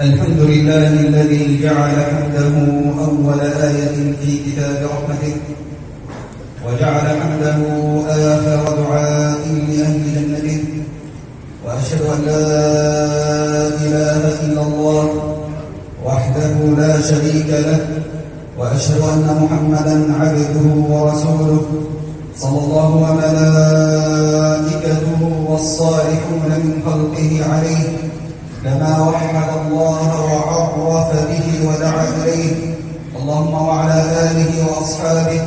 الحمد لله الذي جعل حمده أول آية في كتاب رحمته وجعل حمده آخر دعاء لأهل جنته وأشهد أن لا إله إلا الله وحده لا شريك له وأشهد أن محمدا عبده ورسوله صلى الله وملائكته والصالحون من خلقه عليه كما وحد الله وعرف به ودعا إليه. اللهم وعلى آله وأصحابه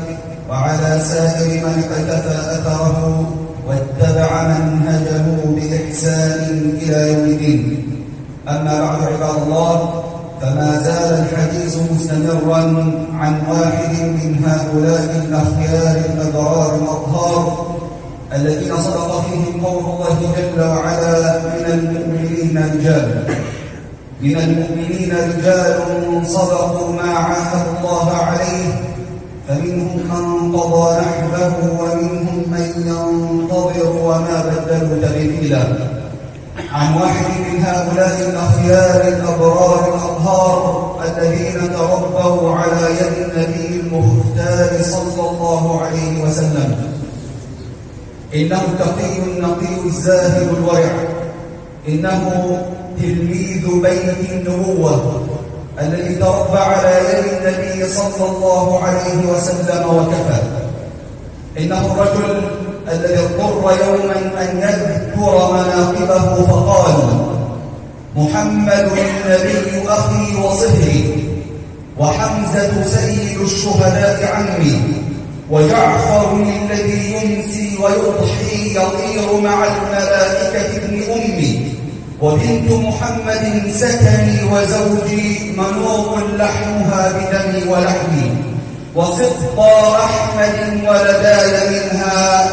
وعلى سائر من اقتفى أثره واتبع منهجه بإحسان إلى يوم الدين. أما بعد عباد الله فما زال الحديث مستمرا عن واحد من هؤلاء الأخيار الأبرار الأطهار الذين صدق فيهم قول الله جل وعلا من المؤمنين رجال من المؤمنين رجال صدقوا ما عاهدوا الله عليه فمنهم من قضى نحبه ومنهم من ينتظر وما بدلوا تبديلا. عن واحد من هؤلاء الأخيار الأبرار الأطهار الذين تربوا على يد النبي المختار صلى الله عليه وسلم. إنه التقي النقي الزاهد الورع. إنه تلميذ بيت النبوة الذي تربى على يد النبي صلى الله عليه وسلم وكفى. إنه الرجل الذي اضطر يوما أن يذكر مناقبه فقال محمد النبي أخي وصهري وحمزة سيد الشهداء عمي. وجعفر الذي يمسي ويضحي يطير مع الملائكة ابن أمي. وبنت محمد سكني وزوجي منوط لحمها بدمي ولحمي. وصدق أحمد ولداي منها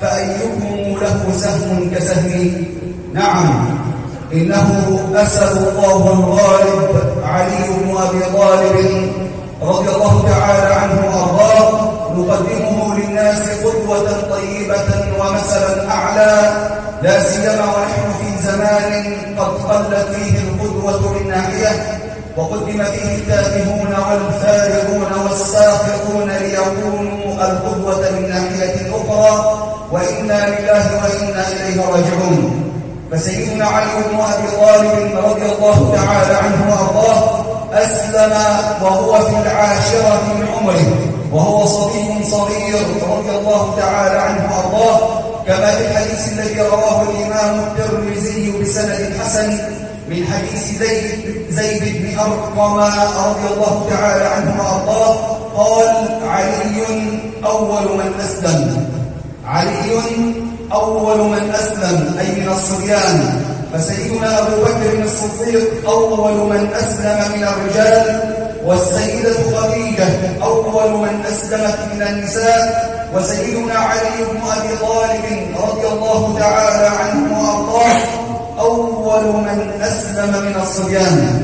فأيكم له سهم كسهمي. نعم إنه أسد الله الغالب علي بن أبي طالب رضي الله تعالى عنه وأرضاه. نقدمه للناس قدوة طيبة ومثلا أعلى لا سيما ونحن في زمان قد قلت فيه القدوة من ناحية وقدم فيه التافهون والفارغون والساقطون ليكونوا القدوة من ناحية أخرى وإنا لله وإنا إليه راجعون. فسيدنا علي بن أبي طالب رضي الله تعالى عنه وأرضاه أسلم وهو في العاشرة من عمره. وهو صبي صغير رضي الله تعالى عنه وأرضاه كما في الحديث الذي رواه الإمام الترمذي بسند حسن من حديث زيد زيد بن أرقم رضي الله تعالى عنه وأرضاه قال علي أول من أسلم. علي أول من أسلم أي من الصبيان. فسيدنا أبو بكر الصديق أول من أسلم من الرجال والسيدة أول من أسلمت من النساء وسيدنا علي بن أبي طالب رضي الله تعالى عنه وأرضاه أول من أسلم من الصبيان.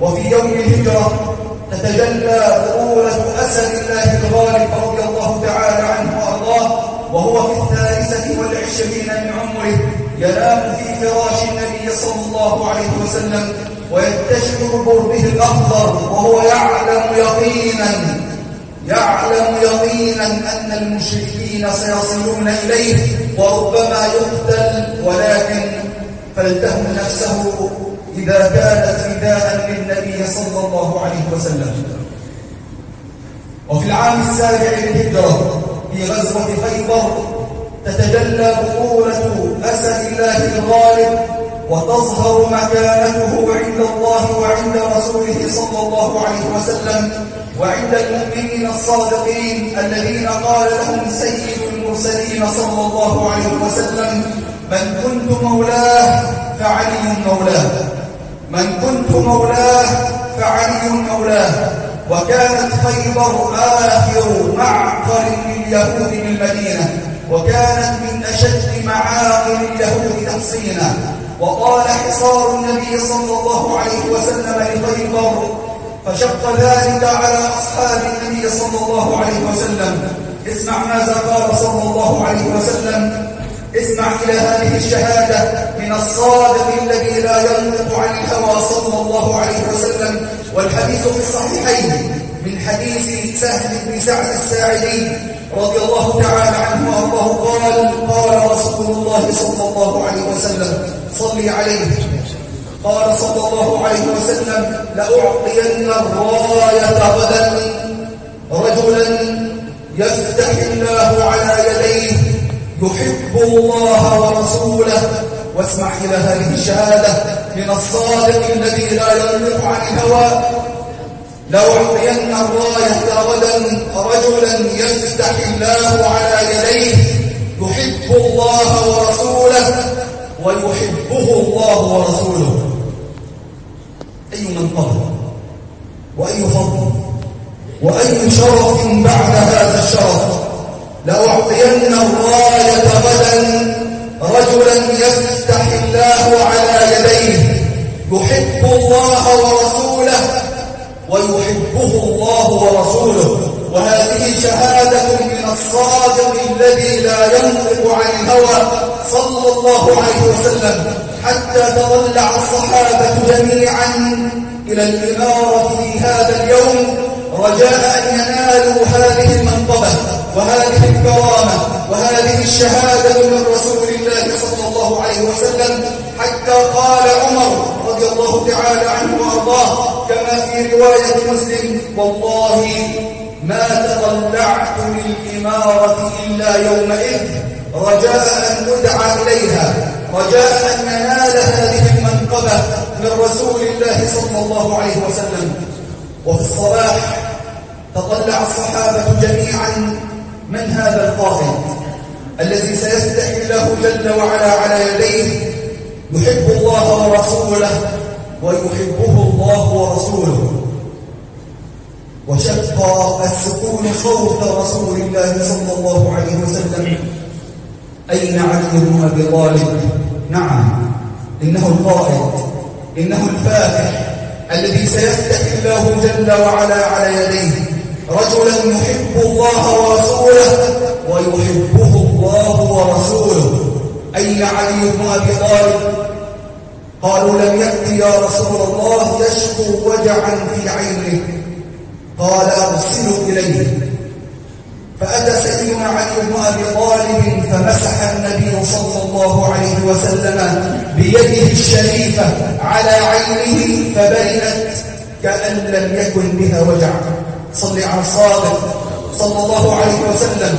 وفي يوم الهجرة تتجلى بطولة أسد الله الغالب رضي الله تعالى عنه وأرضاه وهو في الثالثة والعشرين من عمره. ينام في فراش النبي صلى الله عليه وسلم ويتشف برده الأخضر وهو يعلم يقينا يعلم يقينا أن المشركين سيصلون إليه وربما يقتل ولكن فلتهم نفسه إذا كانت فداء للنبي صلى الله عليه وسلم. وفي العام السابع للهجرة في غزوة خيبر تتجلى بطولة أسد الله الغالب وتظهر مكانته عند الله وعند رسوله صلى الله عليه وسلم وعند المؤمنين الصادقين الذين قال لهم سيد المرسلين صلى الله عليه وسلم من كنت مولاه فعلي مولاه من كنت مولاه فعلي مولاه وكانت خيبر آخر معقل لليهود بالمدينة وكانت من أشد معاقل اليهود تحصينا وطال حصار النبي صلى الله عليه وسلم لخيبر فشق ذلك على أصحاب النبي صلى الله عليه وسلم. اسمع ماذا قال صلى الله عليه وسلم. اسمع إلى هذه الشهادة من الصادق الذي لا ينطق عن الهوى صلى الله عليه وسلم والحديث في الصحيحين من حديث سهل بن سعد الساعدي رضي الله تعالى عنه وأرضاه قال قال رسول الله صلى الله عليه وسلم صلي عليه. قال صلى الله عليه وسلم لأعطين الراية غدا رجلا يفتح الله على يديه يحب الله ورسوله. واسمع إلى هذه الشهادة من الصادق الذي لا ينطق عن الهوى. لو الراية غدا رجلا يفتح الله على يديه يحب الله ورسوله ويحبه الله ورسوله. أي منقبة وأي فضل؟ وأي شرف بعد هذا الشرف؟ لأعطين الراية غدا رجلا يفتح الله على يديه يحب الله ورسوله ويحبه الله ورسوله. وهذه شهادة من الصادق الذي لا ينطق عن الهوى صلى الله عليه وسلم حتى تطلع الصحابة جميعا إلى الإمارة في هذا اليوم رجاء أن ينالوا هذه المنقبة وهذه الكرامة وهذه الشهادة من رسول الله صلى الله عليه وسلم. حتى قال عمر رضي الله تعالى عنه وأرضاه كما في رواية مسلم والله ما تطلعت للإمارة إلا يومئذ رجاء أن أدعى إليها رجاء أن ينال هذه المنقبة من رسول الله صلى الله عليه وسلم. وفي الصباح تطلع الصحابة جميعا من هذا القائد الذي سيفتح الله جل وعلا على يديه يحب الله ورسوله ويحبه الله ورسوله. وشق السكون صوت رسول الله صلى الله عليه وسلم. أين علي بن أبي طالب؟ نعم. إنه القائد. إنه الفاتح. الذي سيفتح الله جل وعلا على يديه. رجلا يحب الله ورسوله ويحبه الله ورسوله. أين علي بن أبي طالب؟ قالوا لم يأتي يا رسول الله يشكو وجعا في عينه. قال أرسلوا إليه. فأتى سيدنا علي بن أبي طالب فمسح النبي صلى الله عليه وسلم بيده الشريفة على عينه فبرئت كأن لم يكن بها وجع. صل على الصادق. صلى الله عليه وسلم.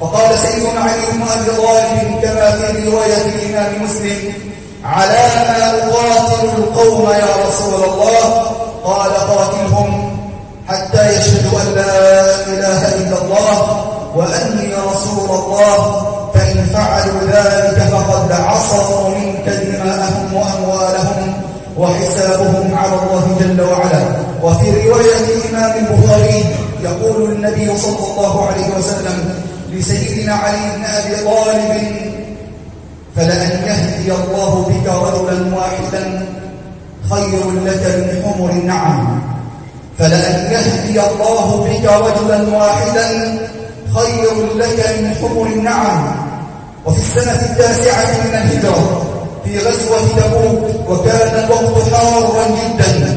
فقال سيدنا علي بن أبي طالب كما في رواية الإمام مسلم على ما أقاتل القوم يا رسول الله؟ قال قاتلهم حتى يشهدوا أن لا إله إلا الله وأني رسول الله فإن فعلوا ذلك فقد عصروا منك دماءهم وأموالهم وحسابهم على الله جل وعلا. وفي رواية الإمام البخاري يقول النبي صلى الله عليه وسلم لسيدنا علي بن أبي طالب فلأن يهدي الله بك رجلا واحدا خير لك من حمر النعم. فلأن يهدي الله بك رجلا واحدا خير لك من حمر النعم. وفي السنة التاسعة من الهجرة في غزوة تبوك وكان الوقت حارا جدا.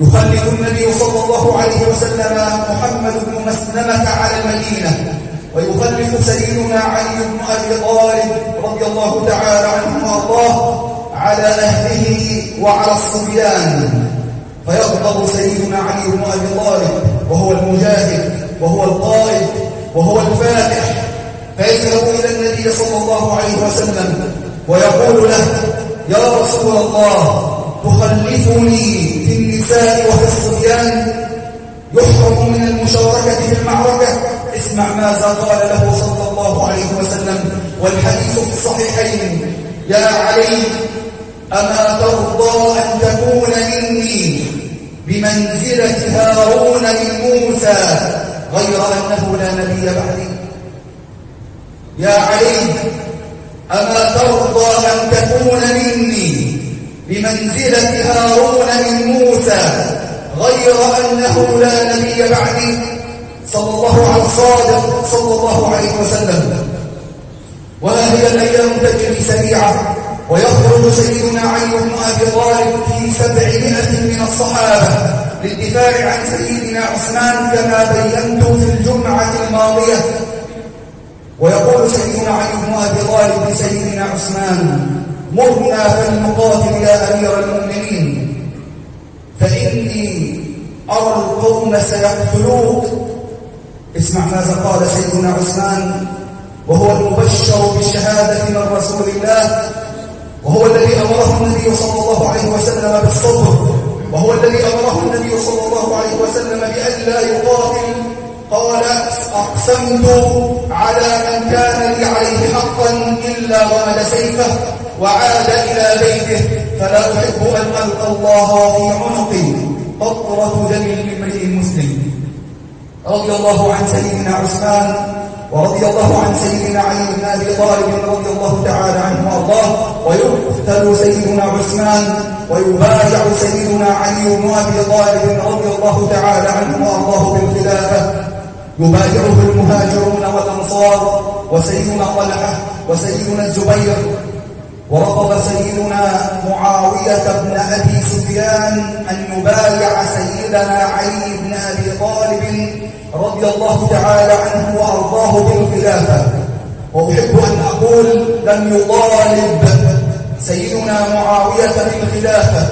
يخلف النبي صلى الله عليه وسلم محمد بن مسلمة على المدينة ويخلف سيدنا علي بن أبي طالب رضي الله تعالى عنه وأرضاه على أهله وعلى الصبيان. فيغضب سيدنا علي بن أبي طالب وهو المجاهد وهو القائد وهو الفاتح. فيذهب إلى النبي صلى الله عليه وسلم ويقول له يا رسول الله تخلفني في النساء وفي الصبيان؟ يحرم من المشاركة في المعركة؟ اسمع ماذا قال له صلى الله عليه وسلم. والحديث في الصحيحين يا علي أما ترضى أن تكون مني بمنزلة هارون من موسى غير أنه لا نبي بعدي. يا علي أما ترضى أن تكون مني بمنزلة هارون من موسى غير أنه لا نبي بعدي. صلى الله على الصادق صلى الله عليه وسلم. وها هي الأيام تجري سريعة؟ ويخرج سيدنا علي بن أبي طالب في سبعمائة من الصحابة للدفاع عن سيدنا عثمان كما بينت في الجمعة الماضية. ويقول سيدنا علي بن أبي طالب لسيدنا عثمان مرنا فلنقاتل يا أمير المؤمنين. فإني أرى القوم سيقتلوك. اسمع ماذا قال سيدنا عثمان وهو المبشر بالشهادة من رسول الله وهو الذي أمره النبي صلى الله عليه وسلم بالصبر وهو الذي أمره النبي صلى الله عليه وسلم بأن لا يقاتل. قال أقسمت على من كان لي عليه حقا إلا غمد سيفه وعاد إلى بيته فلا أحب أن ألقى الله في عنقي قطرة دم لامرئ مسلم. رضي الله عن سيدنا عثمان ورضي الله عن سيدنا علي بن أبي طالب رضي الله تعالى عنه وأرضاه ويقتل سيدنا عثمان ويبايع سيدنا علي بن أبي طالب رضي الله تعالى عنه وأرضاه بالخلافة. يبايعه المهاجرون والأنصار وسيدنا طلحة وسيدنا الزبير ورفض سيدنا معاوية بن أبي سفيان أن يبايع سيدنا علي بن أبي طالب رضي الله تعالى عنه وأرضاه بالخلافة. وأحب أن أقول لم يطالب سيدنا معاوية بالخلافة.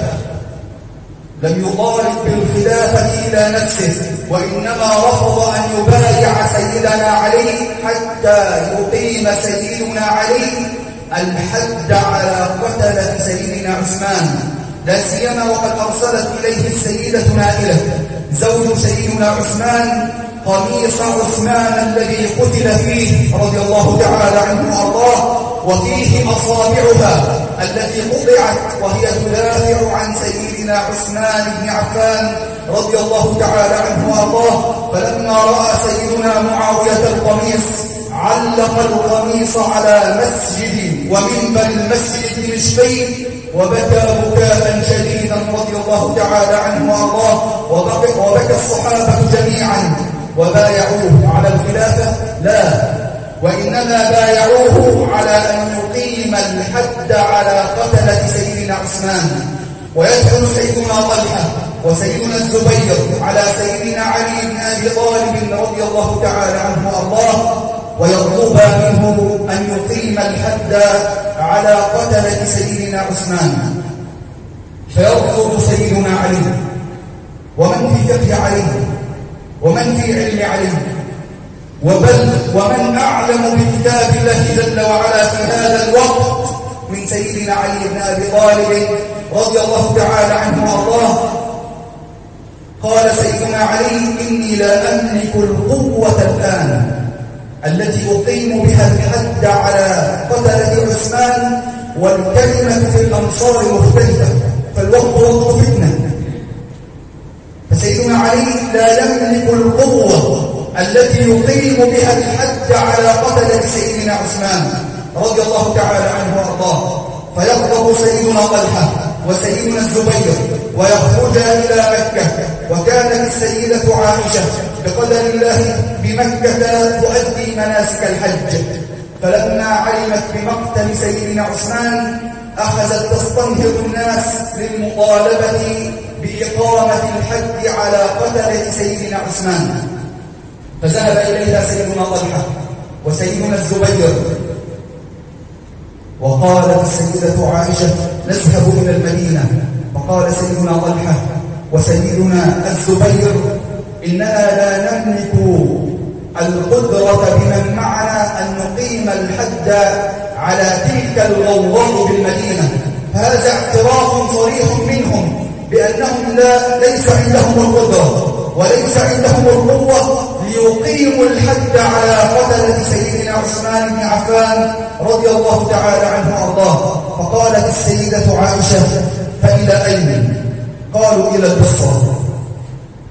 لم يطالب بالخلافة إلى نفسه وإنما رفض أن يبايع سيدنا علي حتى يقيم سيدنا علي الحد على قتلة سيدنا عثمان لا سيما وقد أرسلت إليه السيدة نائلة زوج سيدنا عثمان قميص عثمان الذي قتل فيه رضي الله تعالى عنه وأرضاه وفيه أصابعها التي قطعت وهي تدافع عن سيدنا عثمان بن عفان رضي الله تعالى عنه وأرضاه. فلما رأى سيدنا معاوية القميص علق القميص على مسجد ومنبر المسجد الدمشقي وبكى بكاء شديدا رضي الله تعالى عنه وأرضاه وبكى الصحابة جميعا. وبايعوه على الخلافة؟ لا. وإنما بايعوه على أن يقيم الحد على قتلة سيدنا عثمان. ويدخل سيدنا طلحة وسيدنا الزبير على سيدنا علي بن أبي طالب رضي الله تعالى عنه وأرضاه. ويطلب منه أن يقيم الحد على قتلة سيدنا عثمان. فيرفض سيدنا علي ومن في فقه علي ومن في علم علم وبل ومن أعلم بكتاب الله جل وعلا في هذا الوقت من سيدنا علي بن أبي طالب رضي الله تعالى عنه وأرضاه. قال سيدنا علي إني لا أملك القوة الآن. التي أقيم بها الحد على قتلة عثمان والكلمة في الأمصار مختلفة فالوقت وقت فتنة. فسيدنا علي لا يملك القوة التي يقيم بها الحد على قتلة سيدنا عثمان رضي الله تعالى عنه وأرضاه فيغضب سيدنا طلحة. وسيدنا الزبير ويخرجا إلى مكة وكانت السيدة عائشة بقدر الله بمكة تؤدي مناسك الحج. فلما علمت بمقتل سيدنا عثمان أخذت تستنهض الناس للمطالبة بإقامة الحد على قتلة سيدنا عثمان. فذهب إليها سيدنا طلحة وسيدنا الزبير وقالت السيدة عائشة نذهب إلى المدينة. فقال سيدنا طلحة وسيدنا الزبير إننا لا نملك القدرة بمن معنا أن نقيم الحد على تلك الغوار بالمدينة. هذا اعتراف صريح منهم بأنهم لا ليس عندهم القدرة وليس عندهم القوة ليقيموا الحد على قتلة سيدنا عثمان بن عفان رضي الله تعالى عنه وأرضاه. فقالت السيدة عائشة فإلى أين؟ قالوا إلى البصرة.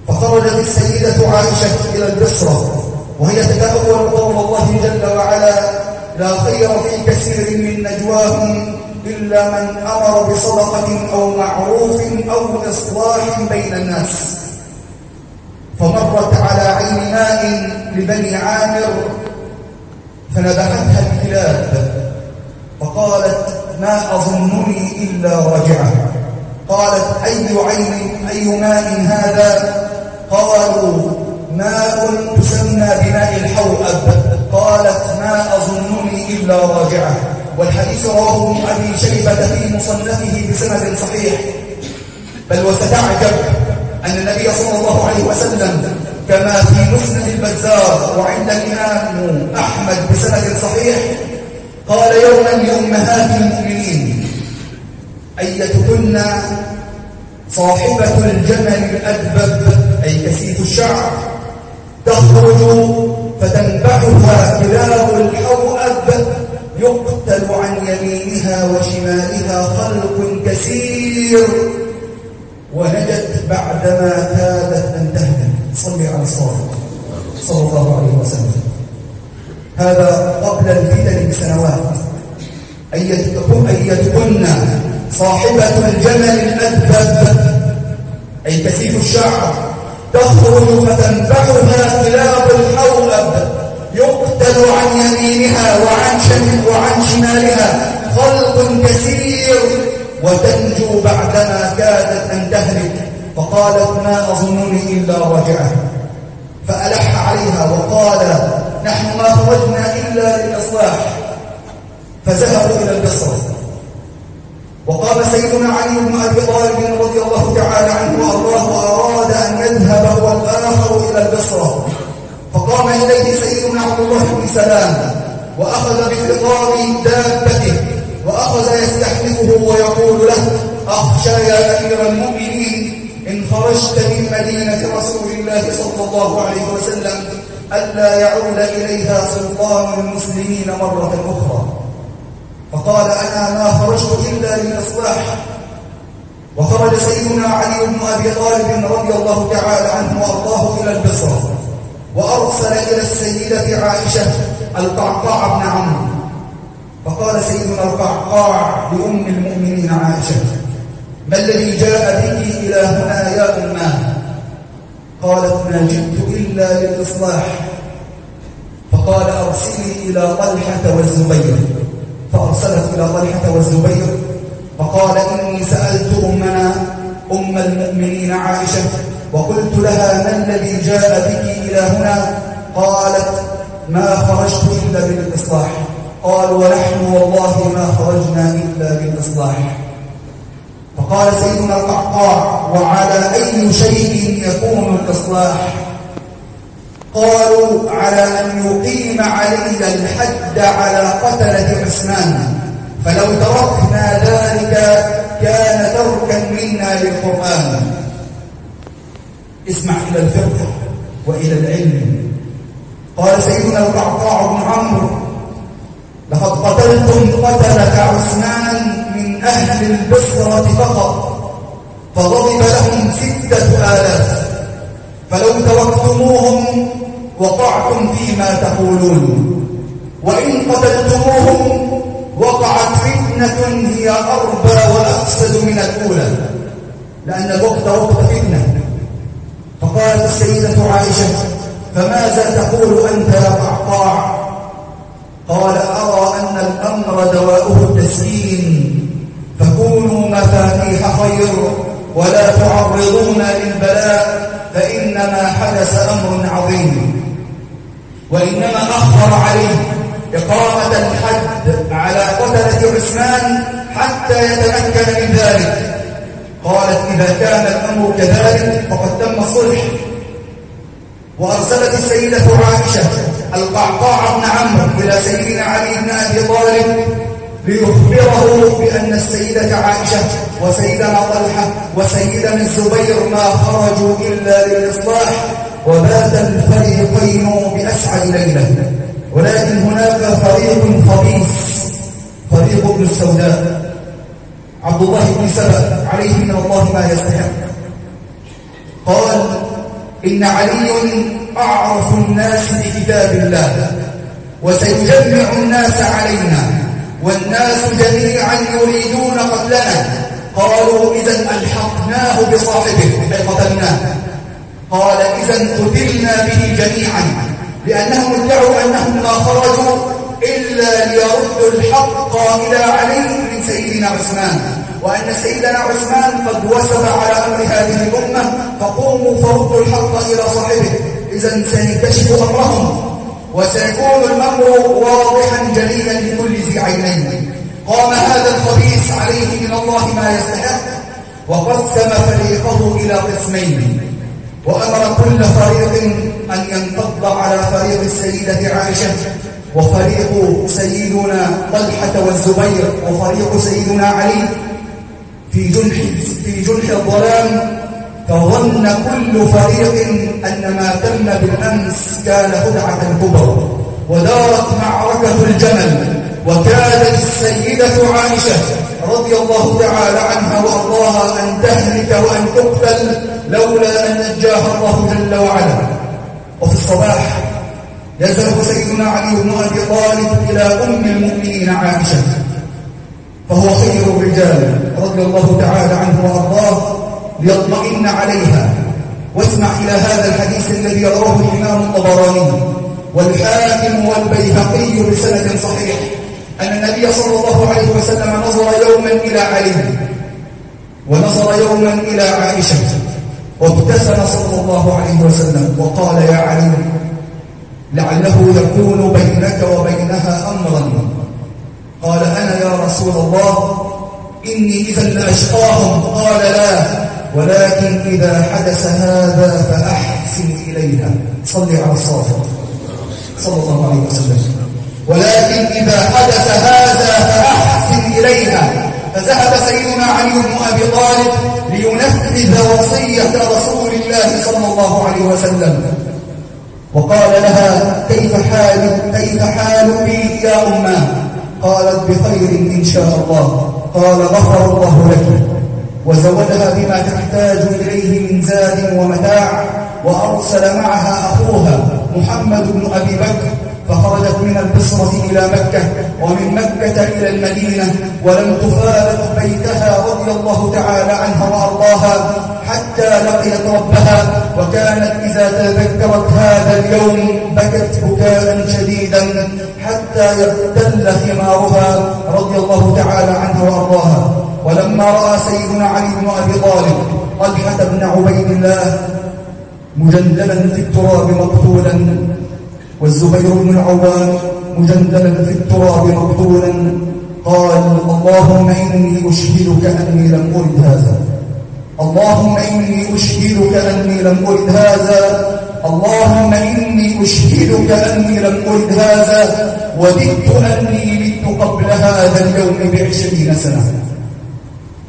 فخرجت السيدة عائشة إلى البصرة وهي تتأول قول الله جل وعلا لا خير في كثير من نجواهم إلا من أمر بصدقة أو معروف أو إصلاح بين الناس. فمرت على عين ماء لبني عامر فنبحتها الكلاب فقالت ما أظنني إلا راجعة. قالت أي عين أي ماء هذا؟ قالوا ماء تسمى بماء الحوأب. قالت ما أظنني إلا راجعة. والحديث رواه أبي شيبة في مصنفه بسند صحيح. بل وستعجب أن النبي صلى الله عليه وسلم كما في مسند البزار وعند الإمام أحمد بسند صحيح قال يوما لأمهات المؤمنين أيتكن صاحبة الجمل الأدبب أي كثيف الشعر تخرج فتنبعها كلاب الحوأب يقتل عن يمينها وشمالها خلق كثير. ونجت بعدما كادت أن تهدم صلي على الصادق صلى الله عليه وسلم. هذا قبل الفتن بسنوات. أيتكن صاحبة الجمل الأدبب. أي كثيف الشعر تخرج فتنبحها كلاب الحوأب. يقتل عن يمينها وعن, وعن شمالها. خلق كثير وتنجو بعدما كادت أن تهلك. فقالت ما أظنني إلا رجعه فألح عليها وقال نحن ما خرجنا إلا للإصلاح فذهبوا إلى البصرة. وقام سيدنا علي بن أبي طالب رضي الله تعالى عنه وأرضاه وأراد أن يذهب هو الآخر إلى البصرة. فقام إليه سيدنا عبد الله بن سلام وأخذ بخطاب دابته. وأخذ يستحلفه ويقول له أخشى يا أمير المؤمنين إن خرجت من مدينة رسول الله صلى الله عليه وسلم ألا يعود إليها سلطان المسلمين مرة أخرى. فقال أنا ما خرجت إلا للإصلاح وخرج سيدنا علي بن أبي طالب رضي الله تعالى عنه وأرضاه إلى البصرة وأرسل إلى السيدة عائشة القعقاع بن عمرو. فقال سيدنا القعقاع لأم المؤمنين عائشة ما الذي جاء بك إلى هنا يا أماه قالت ما جئت إلا للإصلاح. فقال أرسلي إلى طلحة والزبير. فأرسلت إلى طلحة والزبير فقال إني سألت أمنا أم المؤمنين عائشة وقلت لها ما الذي جاء بك إلى هنا قالت ما خرجت إلا للإصلاح قال ونحن والله ما خرجنا إلا للإصلاح فقال سيدنا القعقاع وعلى أي شيء يكون الإصلاح؟ قالوا على أن يقيم علينا الحد على قتلة عثمان. فلو تركنا ذلك كان تركا منا للقرآن. اسمع إلى الفقه وإلى العلم. قال سيدنا القعقاع بن عمرو لقد قتلتم قتلة عثمان أهل البصرة فقط فضرب لهم ستة آلاف فلو تركتموهم وقعتم فيما تقولون. وإن قتلتموهم وقعت فتنة هي أربى وأفسد من الأولى لأن الوقت وقت فتنة. فقالت السيدة عائشة فماذا تقول أنت يا قعقاع؟ قال أرى أن الأمر دواؤه التسليم فكونوا مفاتيح خير ولا تعرضون للبلاء فإنما حدث أمر عظيم. وإنما أخر عليه إقامة الحد على قتلة عثمان حتى يتمكن من ذلك. قالت إذا كان الأمر كذلك فقد تم الصلح وأرسلت السيدة عائشة القعقاع بن عمرو إلى سيدنا علي بن أبي طالب ليخبره بأن السيدة عائشة وسيدنا طلحة وسيدنا الزبير ما خرجوا إلا للإصلاح وبات الفريقين بأسعد ليلة. ولكن هناك فريق خبيث فريق ابن السوداء. عبد الله بن سبأ عليه من الله ما يستحق. قال إن علي أعرف الناس بكتاب الله وسيجمع الناس علينا والناس جميعا يريدون قتلنا. قالوا إذا ألحقناه بصاحبه أي قتلناه. قال إذا قتلنا به جميعا لأنهم ادعوا أنهم ما خرجوا إلا ليردوا الحق إلى علي من سيدنا عثمان. وأن سيدنا عثمان قد وسب على أمر هذه الأمة فقوموا فردوا الحق إلى صاحبه. إذا سينكشف أمرهم وسيكون الأمر واضحا جليلا لكل ذي عينين. قام هذا الخبيث عليه من الله ما يستحق وقسم فريقه إلى قسمين. وأمر كل فريق أن ينتض على فريق السيدة عائشة وفريق سيدنا طلحة والزبير وفريق سيدنا علي في جنح في جنح الظلام فظن كل فريق أن ما تم بالأمس كان خدعة كبرى ودارت معركة الجمل وكانت السيدة عائشة رضي الله تعالى عنها وأرضاها أن تهلك وأن تقتل لولا أن نجاها الله جل وعلا. وفي الصباح يذهب سيدنا علي بن أبي طالب إلى أم المؤمنين عائشة فهو خير الرجال رضي الله تعالى عنه وأرضاه ليطمئن عليها. واسمع إلى هذا الحديث الذي رواه الإمام الطبراني والحاكم والبيهقي بسند صحيح أن النبي صلى الله عليه وسلم نظر يوما إلى علي ونظر يوما إلى عائشة. وابتسم صلى الله عليه وسلم وقال يا علي لعله يكون بينك وبينها أمرا. قال أنا يا رسول الله إني إذا لأشقاهم. قال لا. ولكن إذا حدث هذا فأحسن إليها صلي على الصادق. صلى الله عليه وسلم. ولكن إذا حدث هذا فأحسن إليها فذهب سيدنا علي بن أبي طالب لينفذ وصية رسول الله صلى الله عليه وسلم. وقال لها كيف حالك كيف حالك يا أمة؟ قالت بخير إن شاء الله. قال غفر الله لك. وزودها بما تحتاج إليه من زاد ومتاع وأرسل معها أخوها محمد بن أبي بكر فخرجت من البصرة إلى مكة ومن مكة إلى المدينة ولم تفارق بيتها رضي الله تعالى عنها وأرضاها حتى لقيت ربها وكانت إذا تذكرت هذا اليوم بكت بكاء شديدا حتى يبتل ثمارها رضي الله تعالى عنها وأرضاها. ولما رأى سيدنا علي بن أبي طالب طلحة بن عبيد الله مجندلا في التراب مقتولا والزبير بن العوام مجندلا في التراب مقتولا قال اللهم إني أشهدك أني لم أرد هذا اللهم إني أشهدك أني لم أرد هذا اللهم إني أشهدك أني لم أرد هذا وددت أني مت قبل هذا اليوم بعشرين سنة.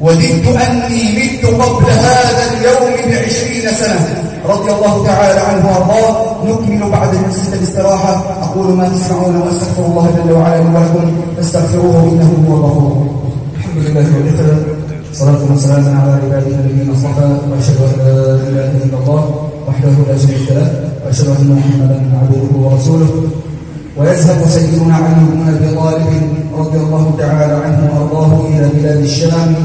وددت أني مت قبل هذا اليوم بعشرين سنة. رضي الله تعالى عنه وأرضاه. نكمل بعد جلسة الاستراحة. أقول ما تسمعون وأستغفر الله جل وعلا ولكم. فاستغفروه إنه هو الغفور الحمد لله وكفى صلاة وسلاما على عباده الذين اصطفى. وأشهد أن لا إله إلا الله وحده لا شريك له. وأشهد أن محمدا عبده ورسوله. ويذهب سيدنا علي بن أبي طالب رضي الله تعالى عنه وأرضاه إلى بلاد الشام.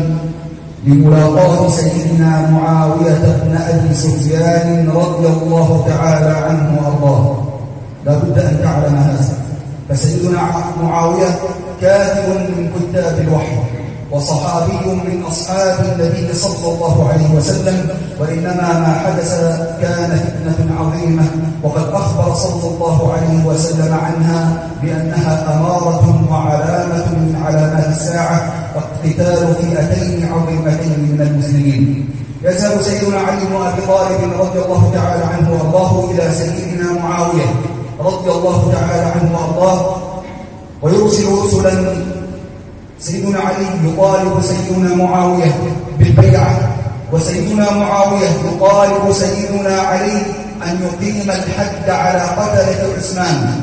لملاقاة سيدنا معاوية بن أبي سفيان رضي الله تعالى عنه وأرضاه. لا بد أن تعلم هذا. فسيدنا معاوية كاتب من كتاب الوحي. وصحابي من أصحاب النبي صلى الله عليه وسلم وإنما ما حدث كان فتنة عظيمة وقد أخبر صلى الله عليه وسلم عنها بأنها أمارة وعلامة من علامات الساعة واقتتال فئتين عظيمتين من المسلمين. يذهب سيدنا علي بن أبي طالب رضي الله تعالى عنه وأرضاه إلى سيدنا معاوية رضي الله تعالى عنه وأرضاه ويرسل رسلا سيدنا علي يطالب سيدنا معاوية بالبيعة وسيدنا معاوية يطالب سيدنا علي أن يقيم الحد على قتلة عثمان.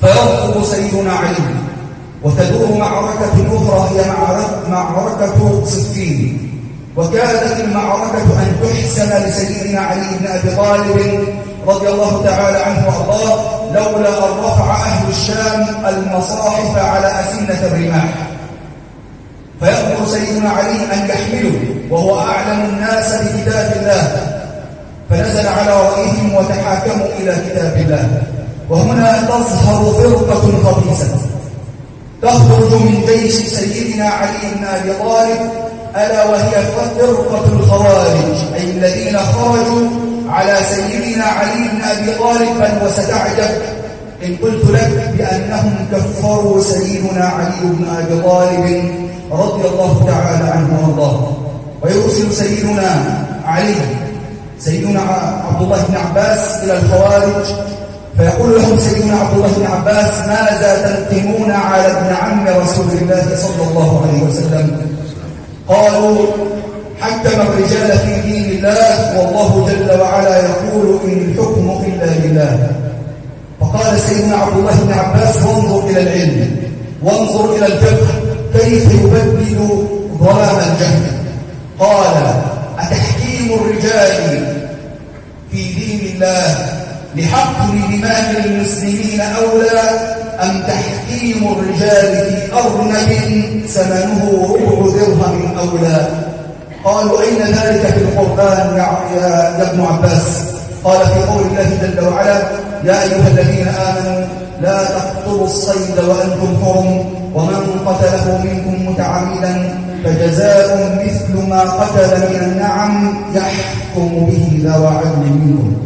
فيرفض سيدنا علي وتدور معركة أخرى هي معركة صفين. وكانت المعركة أن تحسن لسيدنا علي بن أبي طالب رضي الله تعالى عنه وأرضاه لولا أن رفع أهل الشام المصاحف على أسنة الرماح فيأمر سيدنا علي أن يحمله وهو أعلم الناس بكتاب الله. فنزل على رأيهم وتحاكموا إلى كتاب الله. وهنا تظهر فرقة خبيثة. تخرج من جيش سيدنا علي بن أبي طالب ألا وهي فرقة الخوارج أي الذين خرجوا على سيدنا علي بن أبي طالب وستعجب. إن قلت لك بأنهم كفروا سيدنا علي بن أبي طالب. رضي الله تعالى عنه وارضاه. ويرسل سيدنا علي سيدنا عبد الله بن عباس إلى الخوارج فيقول لهم سيدنا عبد الله بن عباس ماذا تنقمون على ابن عم رسول الله صلى الله عليه وسلم؟ قالوا حكم الرجال في دين الله والله جل وعلا يقول إن الحكم إلا لله. فقال سيدنا عبد الله بن عباس وانظر إلى العلم وانظر إلى الفقه كيف يبدد ظلام الجهل؟ قال أتحكيم الرجال في دين الله لحق لدماء المسلمين أولى أم تحكيم الرجال في أرنب ثمنه ربع درهم أولى؟ قالوا أين ذلك في القرآن يا, يا ابن عباس. قال في قول الله جل وعلا يا أيها الذين آمنوا لا تقتلوا الصيد وأنتم حرم ومن قتله منكم متعمدا فجزاء مثل ما قتل من النعم يحكم به ذو عدل منكم.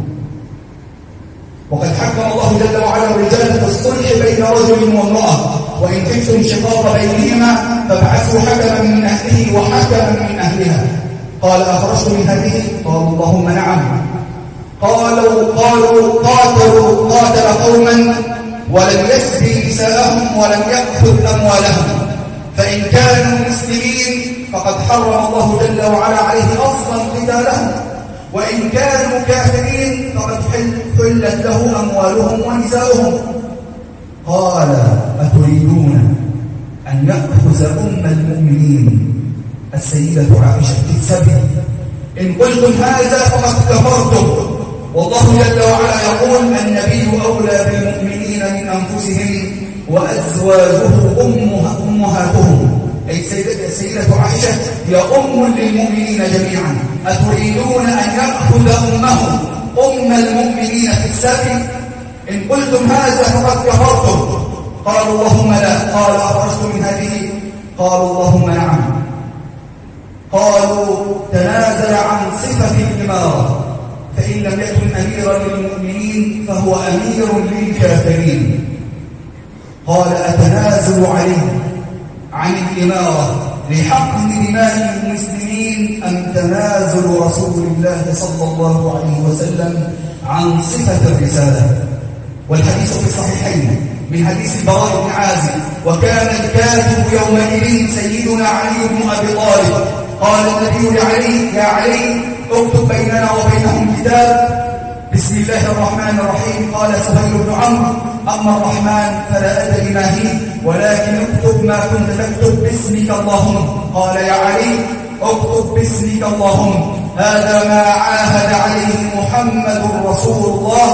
وقد حكم الله جل وعلا الرجال في الصلح بين رجل وامرأة. وإن خفتم شقاق بينهما فابعثوا حكما من أهله وحكما من أهلها. قال أخرجت من هذه؟ قالوا اللهم نعم. قالوا قالوا قاتلوا قاتل ولم يسبي نساءهم ولم يأخذ أموالهم. فإن كانوا مسلمين فقد حرم الله جل وعلا عليه أصلا قتالهم. وإن كانوا كافرين فقد حلت له أموالهم ونساؤهم. قال أتريدون أن يأخذ أم المؤمنين السيدة عائشة في السبيل إن قلتم هذا فقد كفرتم. والله جل وعلا يقول النبي أولى بالمؤمنين من أنفسهم وأزواجه أمها أمهاتهم. أي السيدة عائشة هي أم للمؤمنين جميعا أتريدون أن يأخذ أمه أم المؤمنين في السبيل إن قلتم هذا فقد كفرتم. قالوا اللهم لا. قال أخرجت من هذه؟ قالوا اللهم نعم. قالوا تنازل عن صفة الإمارة. فإن لم يكن أميرا للمؤمنين فهو أمير للكافرين. قال أتنازل عليه. عن الإمارة. لحقن دماء المسلمين أم تنازل رسول الله صلى الله عليه وسلم عن صفة الرسالة؟ والحديث في الصحيحين. من حديث البراء بن عازم وكان الكاتب يومئذ سيدنا علي بن أبي طالب. قال النبي لعلي يا علي اكتب بيننا وبينهم كتاب. بسم الله الرحمن الرحيم. قال سهيل بن عمرو أما الرحمن فلا أدري ما هي ولكن اكتب ما كنت تكتب باسمك اللهم. قال يا علي اكتب باسمك اللهم. هذا ما عاهد عليه محمد رسول الله.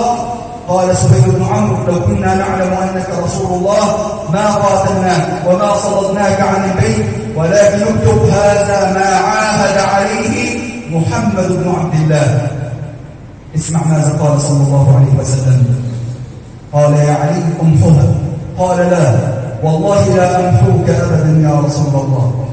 قال سهيل بن عمرو لو كنا نعلم أنك رسول الله ما قاتلناك وما صددناك عن البيت ولكن اكتب هذا ما عاهد عليه محمد بن عبد الله. اسمع ماذا قال صلى الله عليه وسلم. قال يا علي امحها قال لا والله لا أمحوك ابدا يا رسول الله.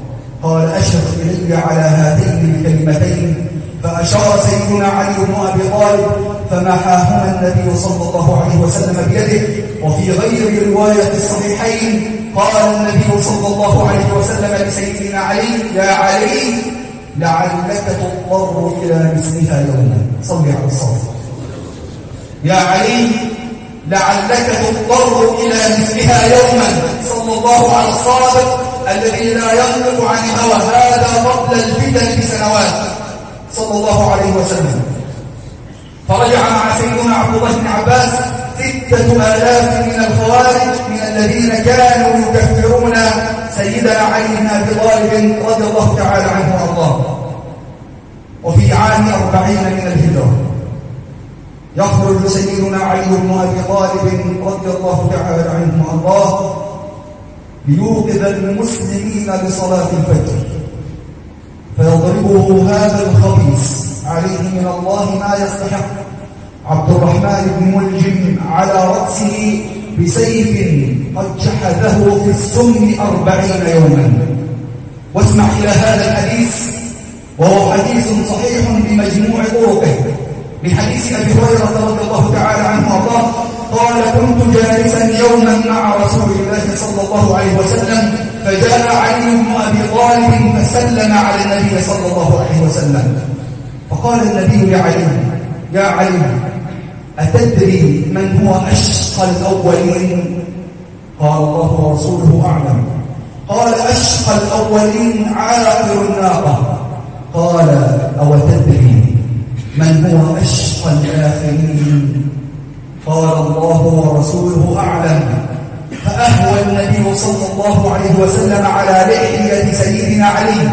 قال اشر إلي على هاتين الكلمتين. فأشار سيدنا علي بن أبي طالب فمحاهما النبي صلى الله عليه وسلم بيده. وفي غير رواية الصحيحين قال النبي صلى الله عليه وسلم لسيدنا علي يا علي لعلك تضطر إلى مثلها يوما. صل على الصلاة. يا علي لعلك تضطر إلى مثلها يوما. صلى الله على الصادق الذي لا ينطق عن الهوى. هذا قبل الفتن بسنوات. صلى الله عليه وسلم. فرجع مع سيدنا عبد الله بن عباس ستة آلاف من الخوارج من الذين كانوا يكفرون سيدنا علي بن أبي طالب رضي الله تعالى عنه وأرضاه. وفي عام أربعين من الهجرة يخرج سيدنا علي بن أبي طالب رضي الله تعالى عنه وأرضاه ليوقظ المسلمين لصلاة الفجر. فيضربه هذا الخبيث عليه من الله ما يستحق. عبد الرحمن بن ملجم على رأسه بسيف قد جحده في السم أربعين يوما. واسمع إلى هذا الحديث وهو حديث صحيح بمجموع طرقه. من حديث أبي هريرة رضي الله تعالى عنه وأرضاه قال كنت جالسا يوما مع رسول الله صلى الله عليه وسلم فجاء علي بن أبي طالب فسلم على النبي صلى الله عليه وسلم. فقال النبي لعلي يا علي أتدري من هو أشقى الأولين؟ قال الله ورسوله أعلم. قال أشقى الأولين عاقر الناقة. قال أو تدري من هو أشقى الآخرين؟ قال الله ورسوله أعلم. فأهوى النبي صلى الله عليه وسلم على لحية سيدنا علي.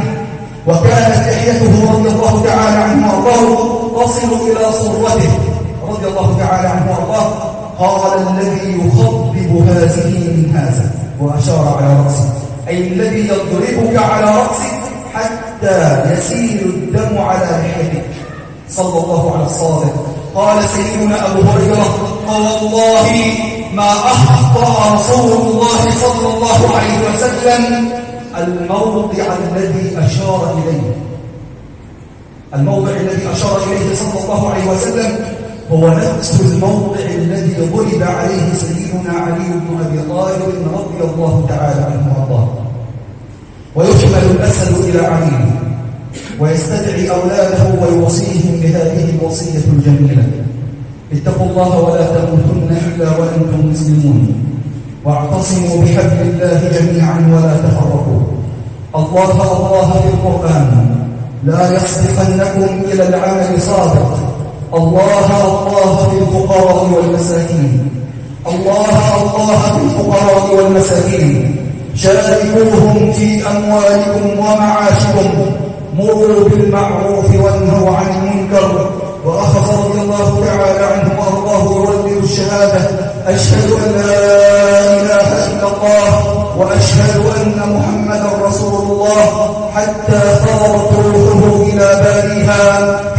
وكانت لحيته رضي الله تعالى عنه وأرضاه تصل إلى صرته رضي الله تعالى عنه وأرضاه قال الذي يخضب هذه من هذا وأشار على رأسه أي الذي يضربك على رأسك حتى يسيل الدم على لحيتك صلى الله على الصادق. قال سيدنا أبو هريرة والله ما أخطأ رسول الله صلى الله عليه وسلم الموضع الذي أشار إليه. الموضع الذي أشار إليه صلى الله عليه وسلم هو نفس الموضع الذي ضرب عليه سيدنا علي بن أبي طالب رضي الله تعالى عنه وأرضاه. ويحمل الأسد إلى علي ويستدعي أولاده ويوصيهم بهذه الوصية الجميلة. اتقوا الله ولا تموتن إلا وأنتم مسلمون. واعتصموا بحبل الله جميعا ولا تفرقوا. الله الله في القرآن. لا يصدقنكم إلى العمل صادق. الله الله في الفقراء والمساكين. الله الله في الفقراء والمساكين. شاركوهم في أموالكم ومعاشكم. مروا بالمعروف وانهوا عن المنكر. وأخذ رضي الله تعالى عنه وأرضاه يردد الشهادة. أشهد أن لا إله إلا الله وأشهد أن محمدا رسول الله حتى فرضت روحه إلى باريها.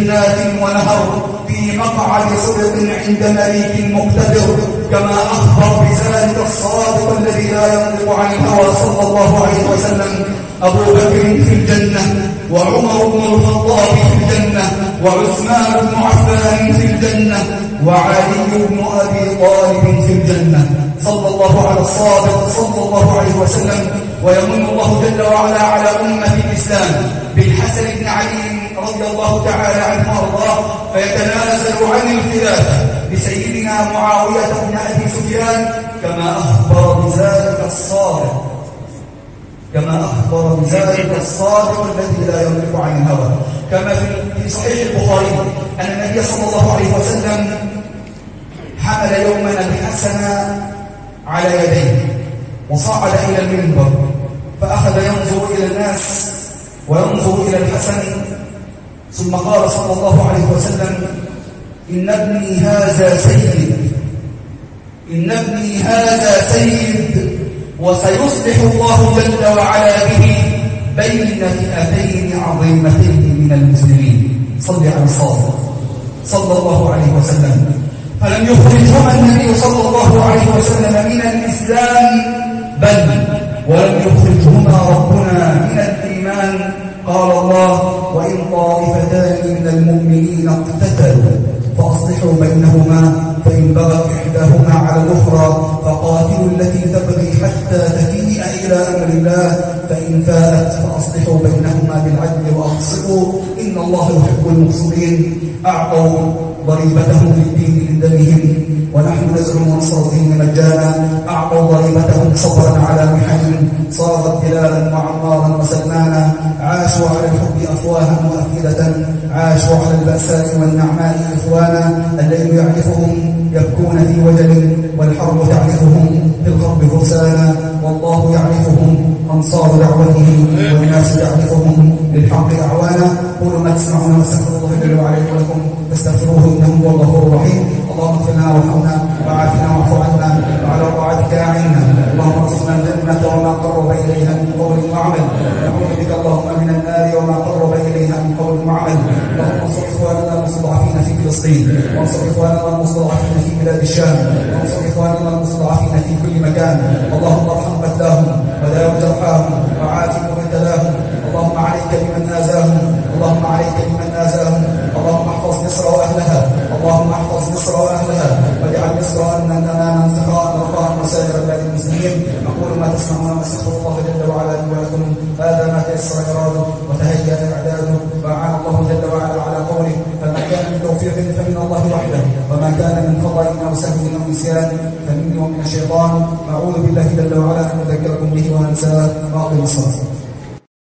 جنات ونهر في مقعد صدق عند مليك مقتدر. كما أخبر بذلك الصادق الذي لا ينطق عن الهوى صلى الله عليه وسلم أبو بكر في الجنة وعمر بن الخطاب في الجنة وعثمان بن عفان في الجنة وعلي بن أبي طالب في الجنة. صلى الله على الصادق صلى الله عليه وسلم. ويمن الله جل وعلا على أمة الإسلام بالحسن بن علي رضي الله تعالى عنه وارضاه فيتنازل عن الخلافة بسيدنا معاوية بن أبي سفيان كما أخبر بذلك الصادق. كما أخبر بذلك الصادق الذي لا ينطق عن الهوى. كما في صحيح البخاري أن النبي صلى الله عليه وسلم حمل يوما الحسن على يديه وصعد إلى المنبر فأخذ ينظر إلى الناس وينظر إلى الحسن ثم قال صلى الله عليه وسلم إن ابني هذا سيد إن ابني هذا سيد وسيصلح الله جل وعلا به بين فئتين عظيمتين من المسلمين. صل على الصادق صلى الله عليه وسلم. فلم يخرجهما النبي صلى الله عليه وسلم من الإسلام بل ولم يخرجهما ربنا من الإيمان. قال الله وإن طائفتان من المؤمنين اقتتلوا فأصلحوا بينهما فإن بغت إحداهما على الأخرى فقاتلوا التي تبغي حتى تفيء إلى أمر الله فإن فاءت فأصلحوا بينهما بالعدل وأقسطوا إن الله يحب المقسطين. أعطوا ضريبتهم للدين من دمهم ونحن نزعم نصر الدين مجانا أعطوا ضريبتهم صبرا على محن صارت بلالا وعمارا وسلمانا. عاشوا على الحب أفواها وأفئدة. عاشوا على البأساء والنعماء إخوانا. الليل يعرفهم يبكون في وجل والحرب تعرفهم في الغرب فرسانا. والله يعرفهم أنصار دعوته والناس تعرفهم للحق أعوانا. قولوا ما تسمعون واستغفر الله وعلا ولكم فاستغفروه إنه هو الغفور الرحيم. nossa